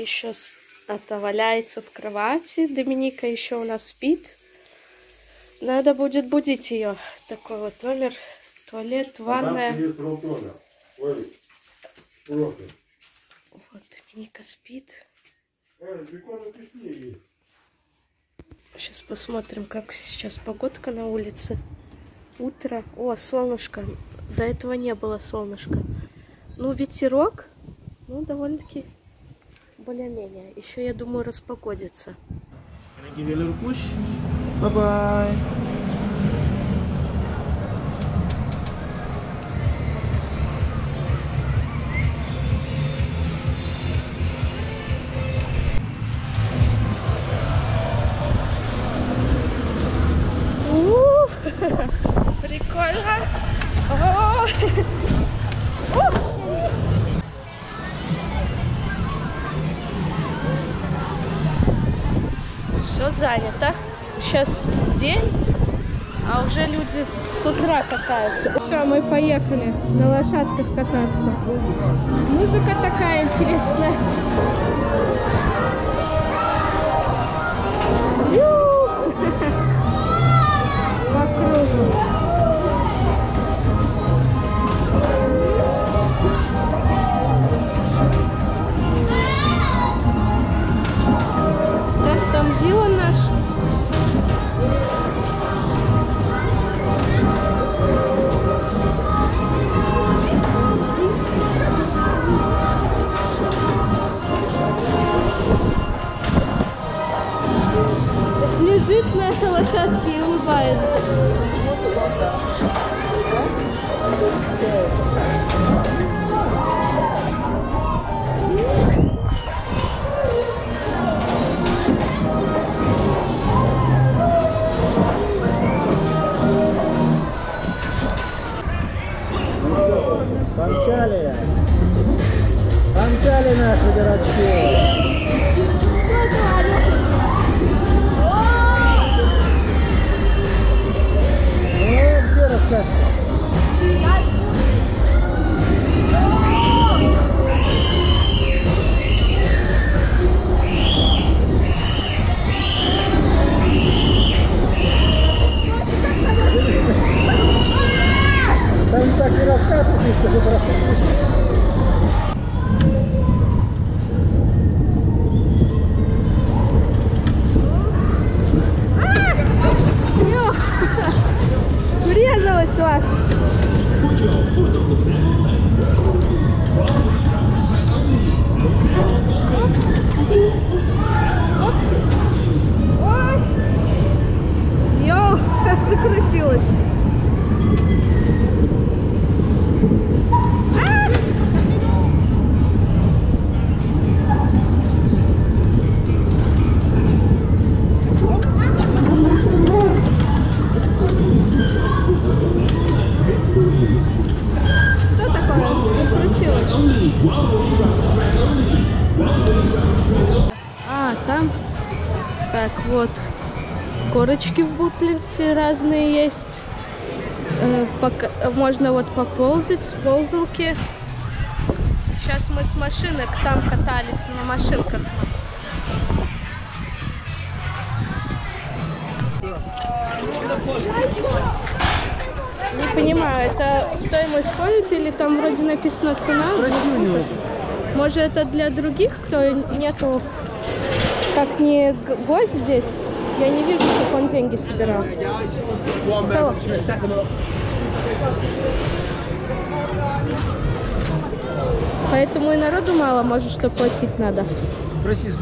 еще это валяется в кровати. Доминика еще у нас спит. Надо будет будить ее. Такой вот номер. Туалет, ванная. Вот Доминика спит. Сейчас посмотрим, как сейчас погодка на улице. Утро. О, солнышко. До этого не было солнышка. Ну, ветерок. Ну, довольно-таки более-менее. Еще, я думаю, распогодится. Bye-bye. Занято. Сейчас день, а уже люди с утра катаются. Все, мы поехали на лошадках кататься. Музыка такая интересная. Вас. Ой! Йоу, закрутилась. А! Вот. Корочки в бутлерсе разные есть. Э, пока- Можно вот поползать с ползалки. Сейчас мы с машинок там катались на машинках. Не понимаю, это стоимость входит или там вроде написана цена? Может это для других, кто нету, как не гость здесь? Я не вижу, чтобы он деньги собирал. Hello. Поэтому и народу мало, может, что платить надо. Спроси,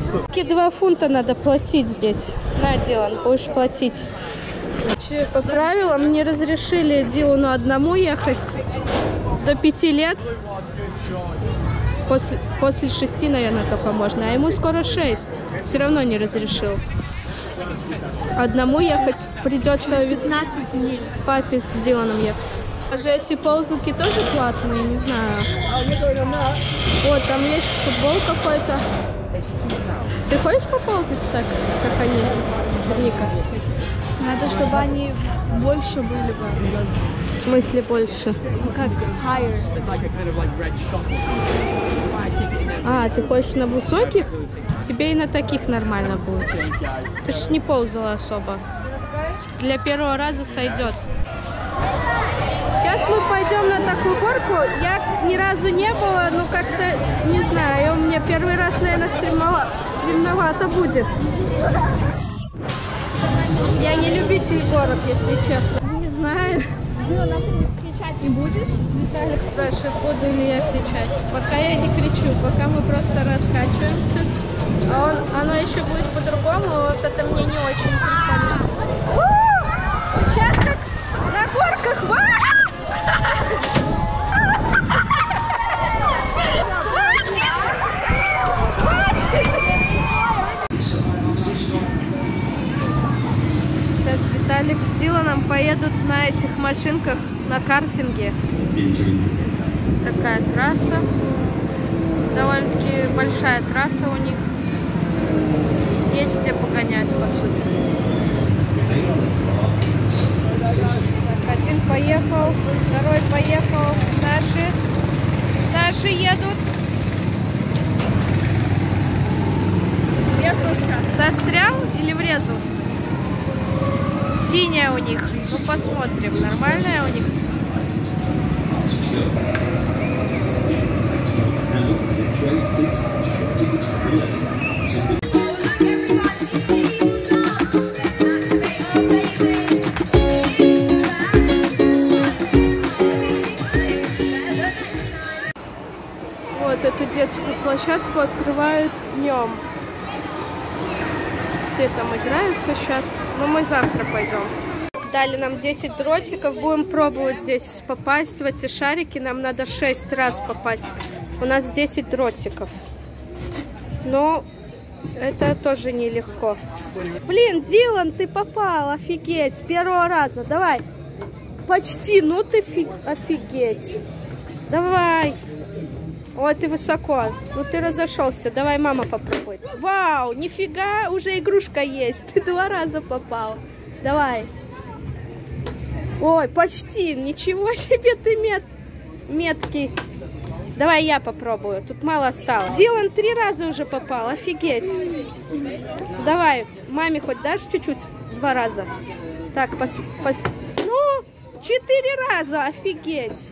два фунта надо платить здесь. На, Дилан, будешь платить. Че, По правилам не разрешили Дилану одному ехать до пяти лет. После, после шести, наверное, только можно. А ему скоро шесть. Все равно не разрешил. Одному ехать придется 15 дней. Папе с Диланом ехать. Даже эти ползалки тоже платные, не знаю. Вот, там есть футбол какой-то. Ты хочешь поползать так, как они, Доминика? Надо, чтобы они больше были бы. В смысле больше? Как higher. А, ты хочешь на высоких? Тебе и на таких нормально будет. Ты ж не ползала особо. Для первого раза сойдет. Сейчас мы пойдем на такую горку. Я ни разу не была, ну как-то, не знаю, у меня первый раз, наверное, стремновато будет. Я не любитель горок, если честно. Не знаю. Дилан, а ты кричать не будешь? Виталик спрашивает, буду ли я кричать. Пока я не кричу, пока мы просто раскачиваемся. А он, оно еще будет по-другому, вот это мне не очень прикольно. Сейчас как на горках. Ва! Сейчас Виталик с Диланом поедут на этих машинках на картинге. Такая трасса. Довольно-таки большая трасса у них. Есть где погонять, по сути. Так, один поехал, второй поехал. Наши, наши едут. Врезался. Застрял или врезался? Синяя у них. Ну, посмотрим, нормальная у них. Вот эту детскую площадку открывают днем. Все там играются сейчас, но мы завтра пойдем. Дали нам 10 дротиков, будем пробовать здесь попасть в эти шарики. Нам надо 6 раз попасть. У нас 10 дротиков. Но это тоже нелегко. Блин, Дилан, ты попал, офигеть, первого раза. Давай. Почти, ну ты фи... офигеть. Давай. Ой, ты высоко. Ну ты разошелся. Давай мама попробует. Вау, нифига, уже игрушка есть. Ты два раза попал. Давай. Ой, почти. Ничего себе ты мет... меткий. Давай я попробую. Тут мало осталось. Дилан три раза уже попал. Офигеть. Давай. Маме хоть дашь чуть-чуть? Два раза. Так, пос... пос- Ну, четыре раза. Офигеть.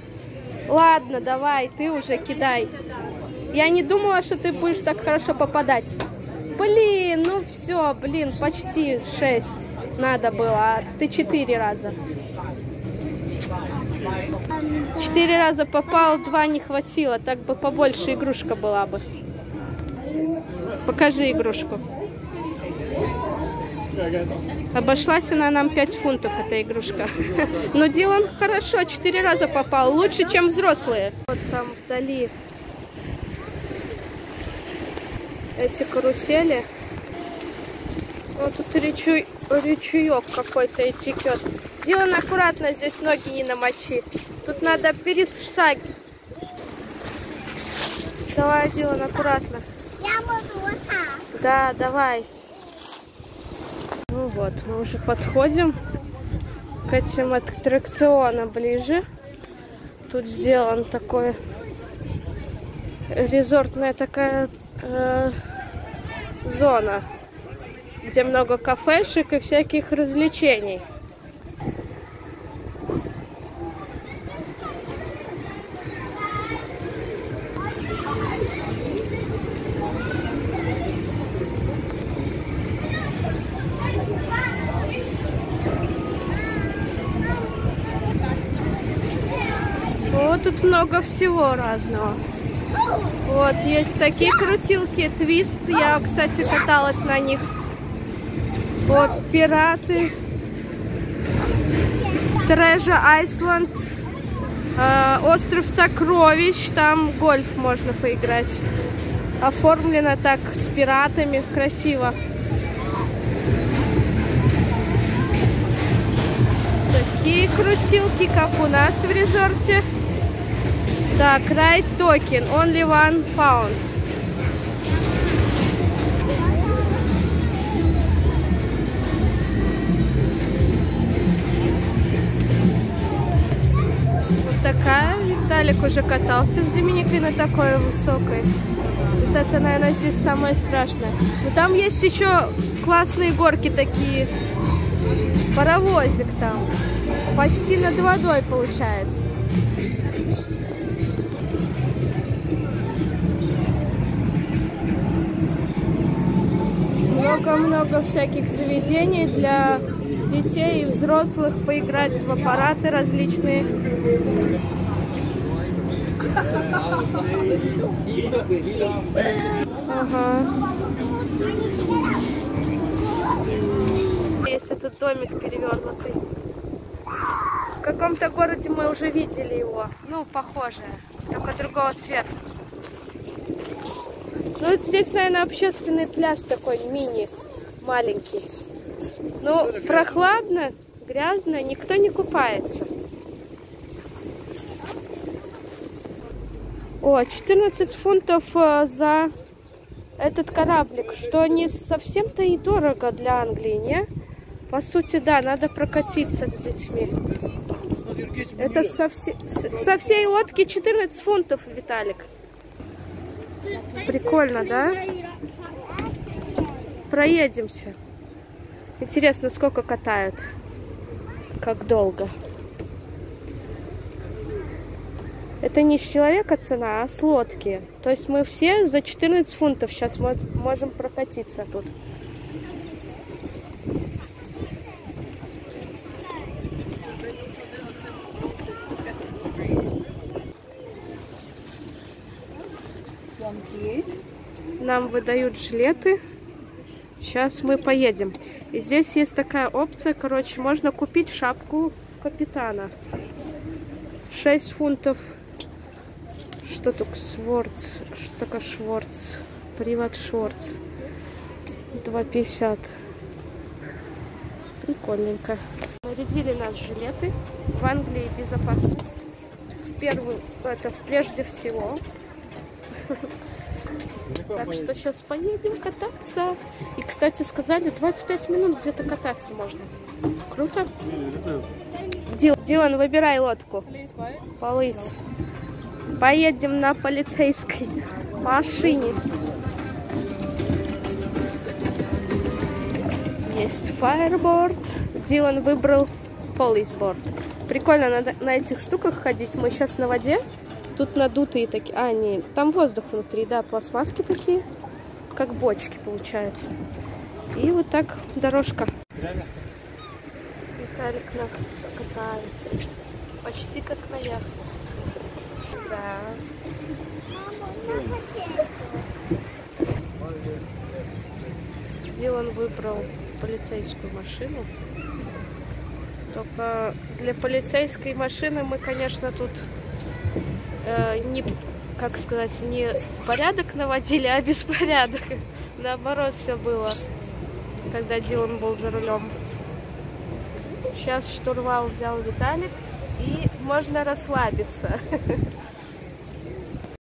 Ладно, давай, ты уже кидай. Я не думала, что ты будешь так хорошо попадать. Блин, ну все, блин, почти шесть надо было, а ты четыре раза. Четыре раза попал, два не хватило, так бы побольше игрушка была бы. Покажи игрушку. Обошлась она нам 5 фунтов, эта игрушка. Но Дилан хорошо, 4 раза попал. Лучше, чем взрослые. Вот там вдали эти карусели. Вот тут речу... речуек какой-то и текет. Дилан, аккуратно, здесь ноги не намочи. Тут надо перешаг. Давай, Дилан, аккуратно. Я буду вот так. Да, давай. Ну вот, мы уже подходим к этим аттракционам ближе. Тут сделан такой резортная такая э, зона, где много кафешек и всяких развлечений. Вот тут много всего разного. Вот, есть такие крутилки, твист. Я, кстати, каталась на них. Вот, пираты. Treasure Айсланд. Э, остров сокровищ. Там гольф можно поиграть. Оформлено так с пиратами. Красиво. Такие крутилки, как у нас в резорте. Так, ride token, only one pound. Виталик уже катался с Доминикой на такой высокой. Вот это, наверное, здесь самое страшное. Но там есть еще классные горки такие. Паровозик там. Почти над водой получается. Много-много всяких заведений для детей и взрослых поиграть в аппараты различные. Ага. Есть этот домик перевернутый. В каком-то городе мы уже видели его. Ну, похожее. Только другого цвета. Ну, вот здесь, наверное, общественный пляж такой мини, маленький. Ну, прохладно, грязно, никто не купается. О, 14 фунтов э, за этот кораблик, что не совсем-то и дорого для Англии, не? По сути, да, надо прокатиться с детьми. Это со, все- со всей лодки 14 фунтов, Виталик. Прикольно, да? Проедемся. Интересно, сколько катают? Как долго? Это не с человека цена, а с лодки. То есть мы все за 14 фунтов сейчас можем прокатиться тут. Нам выдают жилеты. Сейчас мы поедем. И здесь есть такая опция, короче, можно купить шапку капитана. 6 фунтов. Что такое Шворц? Что такое Шворц? Приват Шворц. 2,50. Прикольненько. Нарядили нас жилеты. В Англии безопасность. В первую, это прежде всего. Так что сейчас поедем кататься. И, кстати, сказали, 25 минут где-то кататься можно. Круто. Дил- Дилан, выбирай лодку. Полис. Поедем на полицейской машине. Есть фаерборд. Дилан выбрал полисборд. Прикольно на, на этих штуках ходить. Мы сейчас на воде. Тут надутые такие. А, не, там воздух внутри, да, пластмасски такие. Как бочки, получается. И вот так дорожка. Виталик нас катает. Почти как на яхте. Да. Дилан выбрал полицейскую машину. Только для полицейской машины мы, конечно, тут э, не, как сказать, не порядок наводили, а беспорядок. Наоборот, все было, когда Дилан был за рулем. Сейчас штурвал взял Виталик, и можно расслабиться.